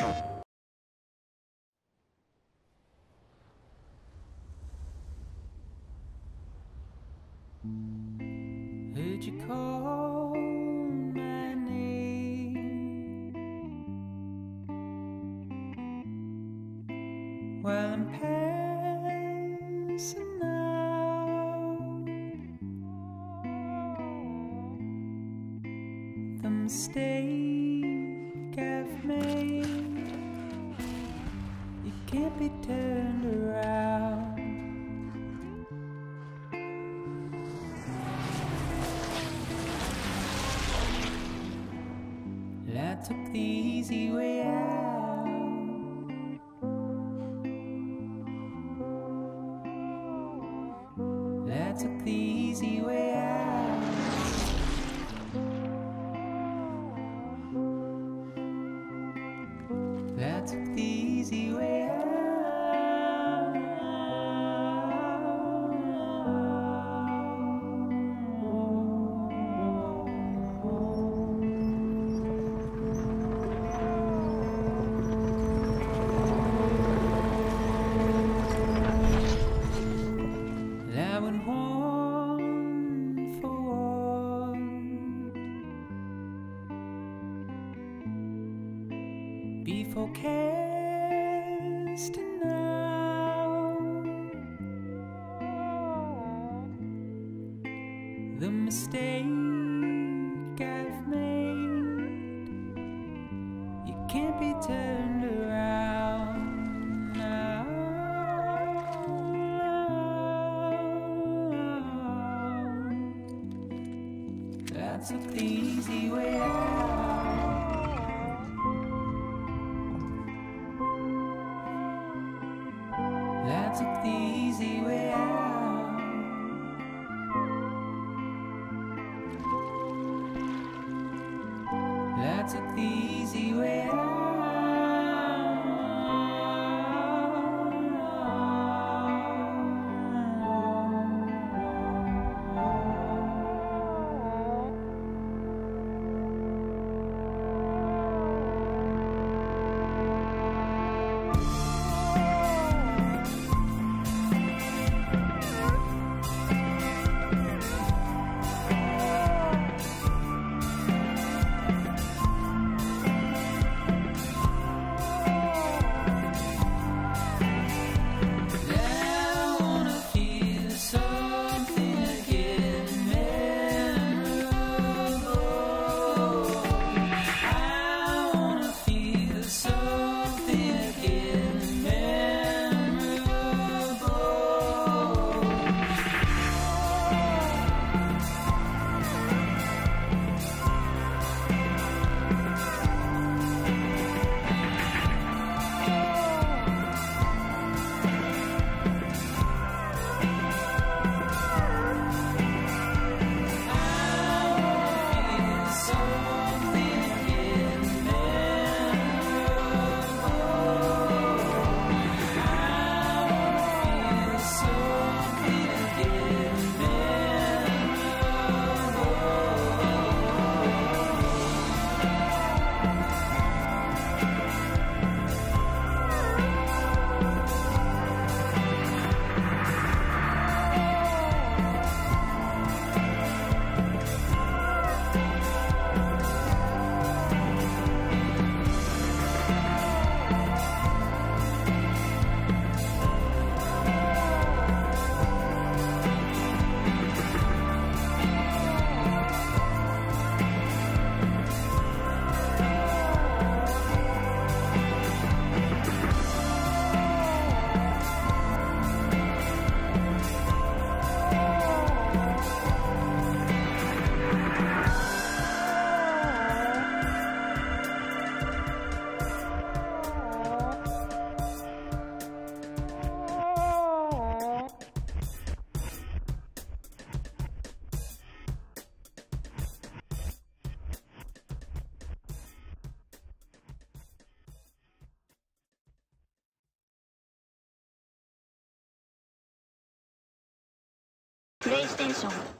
Heard you call my name while I'm passing out. The mistake I've made, can't be turned around. I took the easy way out. I took the easy way out. Went one for one before casting took the easy way out. Took the easy way station.